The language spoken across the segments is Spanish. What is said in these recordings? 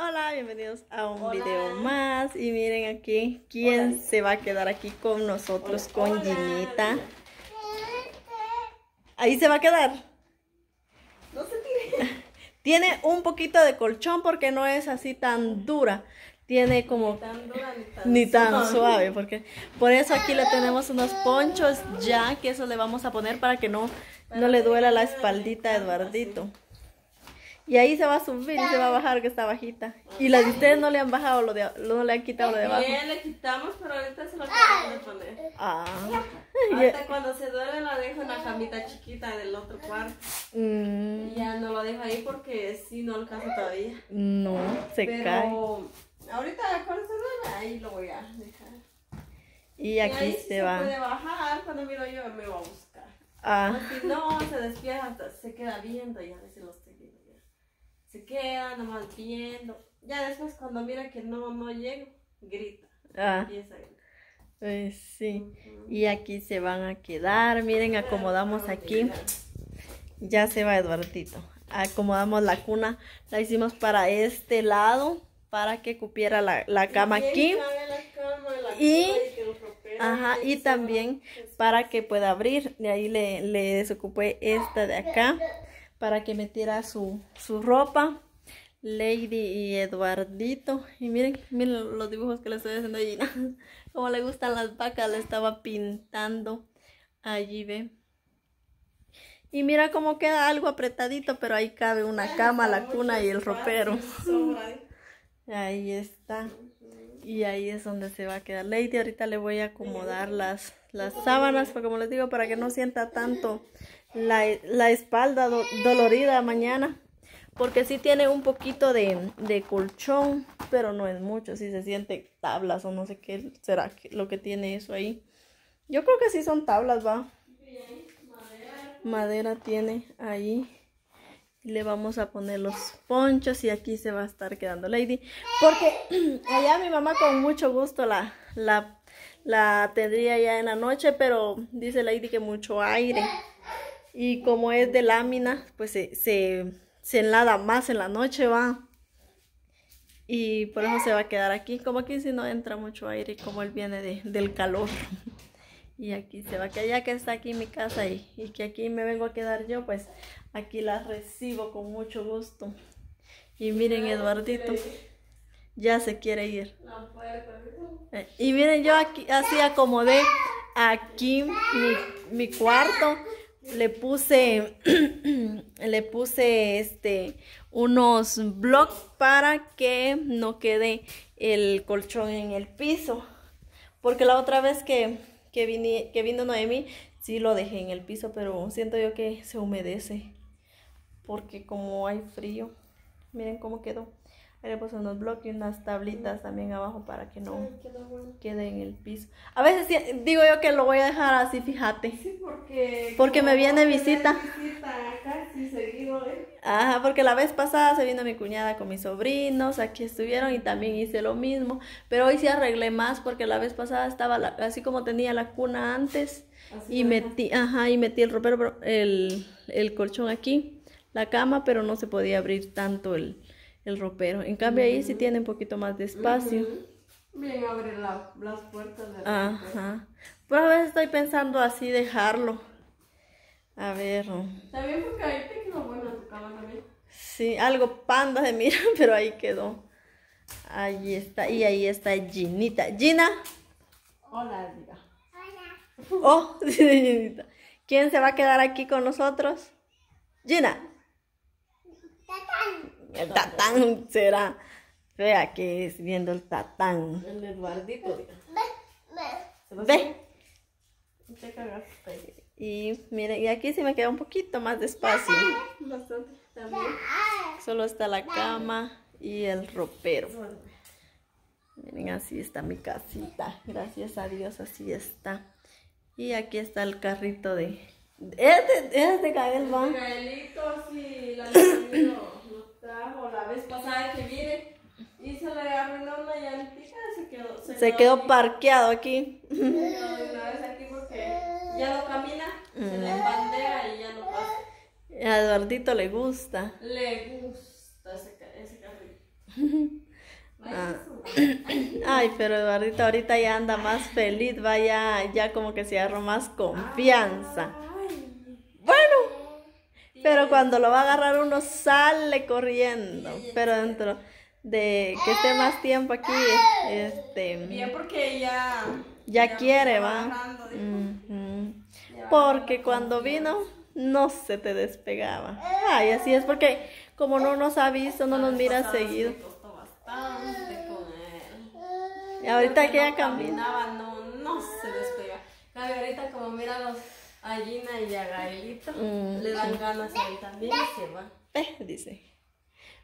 Hola, bienvenidos a un video más. Y miren aquí, ¿quién se va a quedar aquí con nosotros, con Ginita? Ahí se va a quedar. No se tire. Tiene un poquito de colchón porque no es así tan dura. Tiene como Tan dura ni tan, ni tan suave, porque por eso aquí le tenemos unos ponchos ya, que eso le vamos a poner para que no, no le duela la espaldita a Eduardito. Y ahí se va a subir y se va a bajar, que está bajita. Y las de ustedes no le han bajado, lo de, no le han quitado lo de abajo. Bien, le quitamos, pero ahorita se lo acabamos de poner. Ah. Ahorita cuando se duele la dejo en la camita chiquita del otro cuarto. Mm, Y ya no lo dejo ahí porque si no alcanza todavía. no, se pero cae. ahorita cuando se duele, ahí lo voy a dejar. Y Y aquí ahí sí se se va. puede bajar, cuando miro yo me va a buscar. Ah, si no, se despierta, se queda viendo y a veces lo ya. Se queda nomás viendo. Ya después cuando mira que no, no llego, grita. ah, Empieza a gritar. pues sí. Y aquí se van a quedar. Miren, acomodamos aquí. Ya se va Eduardito. Acomodamos la cuna. La hicimos para este lado. Para que cupiera la, la cama aquí. Y- Ajá, y también para que pueda abrir. De ahí le, le desocupé esta de acá. Para que metiera su, su ropa. Lady y Eduardito. Y miren, miren los dibujos que le estoy haciendo allí. Como le gustan las vacas, le estaba pintando allí, ve. Y mira cómo queda algo apretadito, pero ahí cabe una cama, la cuna y el ropero. Ahí está. Y ahí es donde se va a quedar Lady. Ahorita le voy a acomodar las, las sábanas, como les digo, para que no sienta tanto la, la espalda do- dolorida mañana. Porque sí tiene un poquito de, de colchón, pero no es mucho. Si se siente tablas o no sé qué será que- lo que tiene eso ahí. Yo creo que sí son tablas, va. Madera tiene ahí. Le vamos a poner los ponchos y aquí se va a estar quedando Lady. Porque allá mi mamá con mucho gusto la, la, la tendría ya en la noche, pero dice Lady que mucho aire. Y como es de lámina, pues se, se, se enlada más en la noche, va. Y por eso se va a quedar aquí. Como aquí si no entra mucho aire, como él viene de, del calor. Y aquí se va, que ya que está aquí mi casa y, y que aquí me vengo a quedar yo, pues aquí la recibo con mucho gusto. Y miren, Eduardito, ya se quiere ir. Eh, Y miren, yo aquí así acomodé aquí mi, mi cuarto. Le puse, le puse este, unos blocks para que no quede el colchón en el piso. Porque la otra vez que, que, vine, que vino Noemi, sí lo dejé en el piso, pero siento yo que se humedece. Porque como hay frío, miren cómo quedó. Ahí le puse unos bloques y unas tablitas también abajo para que no bueno. quede en el piso. A veces digo yo que lo voy a dejar así, fíjate. Sí, porque. Porque me viene visita. tenés visita casi seguido, ¿eh? Ajá, porque la vez pasada se vino mi cuñada con mis sobrinos, aquí estuvieron y también hice lo mismo. Pero hoy sí arreglé más porque la vez pasada estaba la- así como tenía la cuna antes Así y metí, ajá, y metí el ropero, pero el, el colchón aquí, la cama, pero no se podía abrir tanto el, el ropero. En cambio ahí sí tiene un poquito más de espacio. Bien, abre la- las puertas de la Ajá. Pero a veces estoy pensando así dejarlo. A ver. También porque ahí te quedó buena tu cama también. Sí, algo panda de mira, pero ahí quedó. Ahí está. Y ahí está Ginita. Gina. Hola, diga. Oh, dice Ginita. ¿Quién se va a quedar aquí con nosotros? Gina. El tatán será. Vea que es viendo el tatán. El Eduardito. Se va a Ve. Te cagaste. Y miren, y aquí sí me queda un poquito más de espacio. Bastante. También. Solo está la cama y el ropero. Miren, así está mi casita. Gracias a Dios, así está. Y aquí está el carrito de... Es de, es de Gael, ¿va? Miguelito, sí, la trajo la vez pasada que vine y se le arruinó una llantita y se quedó. Se quedó aquí. parqueado aquí. Se quedó una vez aquí porque ya no camina, se le bandera y ya no pasa. A Eduardito le gusta. Le gusta ese, ese carrito. Ay, pero Eduardito ahorita ya anda más feliz, vaya, ya como que se agarró más confianza. Bueno, pero cuando lo va a agarrar uno sale corriendo, pero dentro de que esté más tiempo aquí, este... Bien, porque ya... Ya quiere, está va. Ya Porque cuando vino no se te despegaba. Ay, así es porque como no nos ha visto, no nos mira seguido. Y ahorita que ya caminaba, no, no se despega. Cambio ahorita como mira los a Gina y a Gaelito, Mm, le dan ganas a él también y se va. Ve, dice.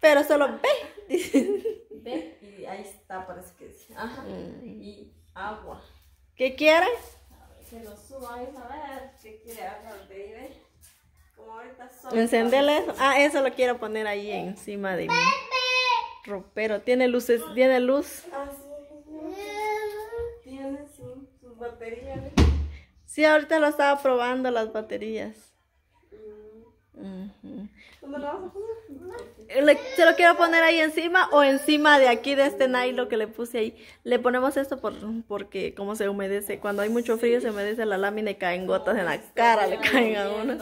Pero solo ve, dice. Ve, y ahí está, parece que dice. Ajá. Mm. Y agua. ¿Qué quiere? A ver, que lo suba, vamos a ver qué quiere agua, baby. Como ahorita solo. Encendele eso. Ah, eso lo quiero poner ahí encima de mi ropero. Tiene luces, tiene luz. Ah, sí. Tiene sí, sus baterías. Sí, ahorita lo estaba probando las baterías. ¿Dónde lo vas a poner? Le- ¿Se lo quiero poner ahí encima o encima de aquí de este nylon que le puse ahí? Le ponemos esto por, porque como se humedece, cuando hay mucho frío se humedece la lámina y caen gotas en la cara, le caen a uno.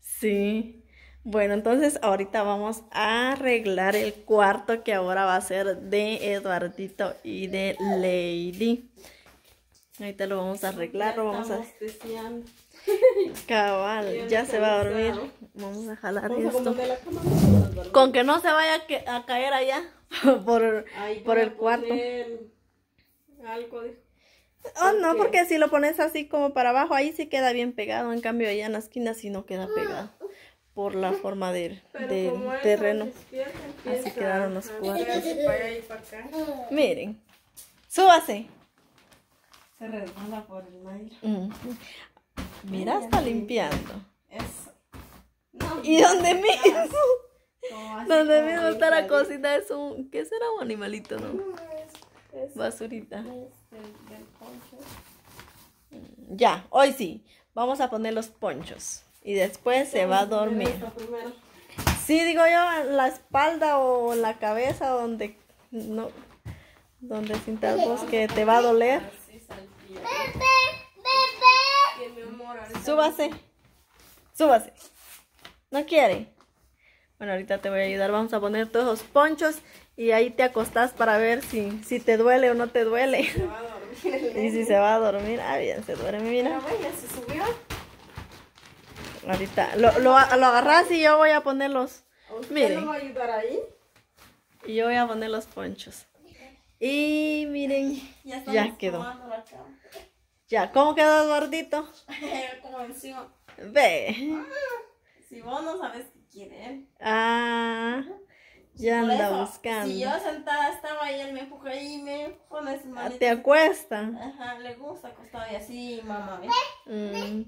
Sí. Bueno, entonces ahorita vamos a arreglar el cuarto que ahora va a ser de Eduardito y de Lady. Ahorita lo vamos a arreglar, lo vamos a cabal, ya se va a dormir. Vamos a jalar Vamos esto. la cama. Con que no se vaya a, caer allá por, por el cuarto. Algo. Oh, no, porque si lo pones así como para abajo, ahí sí queda bien pegado. En cambio, allá en la esquina sí no queda pegado. Por la forma del, él terreno. Así quedaron los cuartos. Miren. Súbase. Se resbala por el aire. Mm. Mira, está limpiando. Eso. No, ¿Y dónde mismo? Donde mismo está la cocina es un... ¿Qué será un animalito, no? No, es- es- Basurita. es del- del poncho. Ya, hoy sí. Vamos a poner los ponchos. Y después se va a dormir. Sí, digo yo, en la espalda o en la cabeza donde no donde sientas vos que te va a doler. Amor, ahorita- Súbase. Súbase. ¿No quiere? Bueno, ahorita te voy a ayudar. Vamos a poner todos los ponchos y ahí te acostás para ver si, si te duele o no te duele. Se va a dormir. Y si se va a dormir. Ah, bien, se duerme, Pero mira. bueno, se subió. Ahorita lo, lo, lo agarras y yo voy a poner los... ¿Usted Miren. no va a ayudar ahí? Y yo voy a poner los ponchos. Y miren, Ya, ya quedó. Ya, ¿cómo quedó Eduardito? Como encima. Ve. Si vos no sabes qué quiere. Ah, ya anda eso, buscando. Si yo sentada estaba ahí, él me empuja y me pone sus Ah, manitas. Te acuesta. Ajá, le gusta acostado y así, mamá. ¿ves? Mm.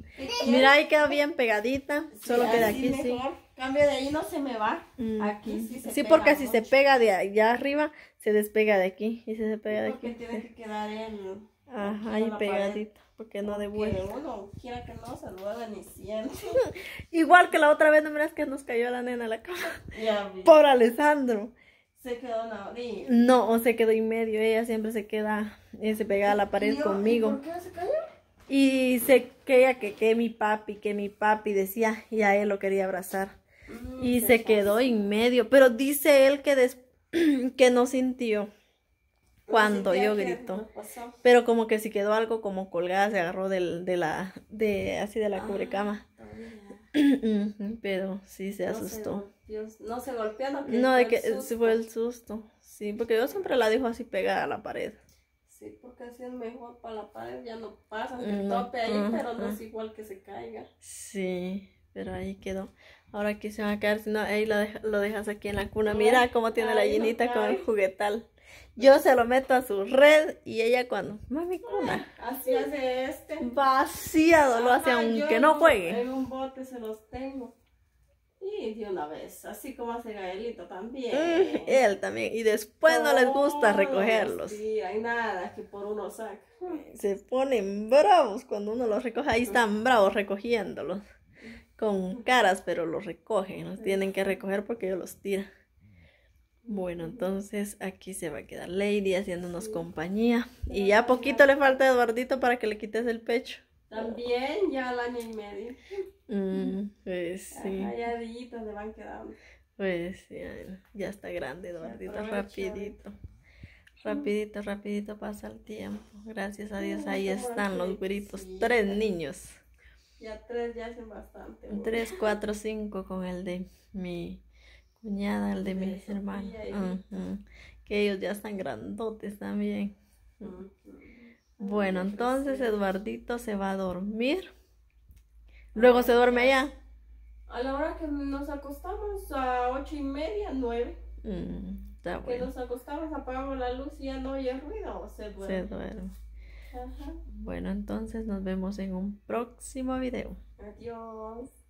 Mira, ahí quedó bien pegadita. Sí, Solo que de aquí sí. Cambio de ahí no se me va. Mm, Aquí sí se Sí, pega porque si se pega de allá arriba, se despega de aquí. Y si se pega de Porque aquí. tiene que quedar él. Ajá, en la pared. pegadito. Porque no Porque devuelve. uno quiera que no se duele ni siente. Igual que la otra vez, no miras que nos cayó la nena a la cama. ya vi. Por Alessandro. Se quedó una orilla. No, o se quedó en medio. Ella siempre se queda, eh, se pega a la pared ¿Y yo? conmigo. ¿Y ¿Por qué se cayó? Y se quería que, que mi papi, que mi papi decía, y a él lo quería abrazar. Mm, Y se quedó en medio, pero dice él que, des- que no sintió cuando que, yo ¿qué gritó. nos pasó? Pero como que si quedó algo como colgada, se agarró del, de la, de, así de la cubrecama. Todavía. Ujú, pero sí se No se asustó. golpeó, No se golpeó, no, No, de que el sí susto. fue el susto. Sí, porque yo siempre la dejo así pegada a la pared. Sí, porque así es mejor para la pared, ya no pasa, que Mm, tope ahí, pero no es igual que se caiga. Sí, pero ahí quedó. Ahora aquí se va a caer, si no, ahí lo, deja- lo dejas aquí en la cuna. Mira cómo tiene la llenita con el juguetal. Yo se lo meto a su red y ella cuando, mami cuna, Así hace este. vaciado lo hace aunque no juegue. En un bote se los tengo. Y de una vez, así como hace Gaelito también. Mm, él también. Y después no les gusta recogerlos. los días, hay nada que por uno saca. Se ponen bravos cuando uno los recoge. Ahí están bravos recogiéndolos. Con caras, pero los recogen. Los tienen que recoger porque ellos los tiran. Bueno, entonces aquí se va a quedar Lady haciéndonos compañía. Y ya poquito le falta a Eduardito para que le quites el pecho. También ya al año y medio. Mm, pues sí. Ya le van quedando. Pues sí, ay, ya está grande Eduardito, rapidito. Rapidito, rapidito pasa el tiempo. Gracias a Dios, ahí están los gritos. Tres niños. Ya tres ya hacen bastante. güey. Tres, cuatro, cinco con el de mi cuñada, el de De mis hermanos. Que ellos ya están grandotes también. Bueno, entonces Eduardito se va a dormir. Luego se duerme allá. A la hora que nos acostamos, a ocho y media, nueve, Mm, está que nos acostamos, apagamos la luz y ya no oye ruido, se Se duerme. duerme. Ajá. Bueno, entonces nos vemos en un próximo video. Adiós.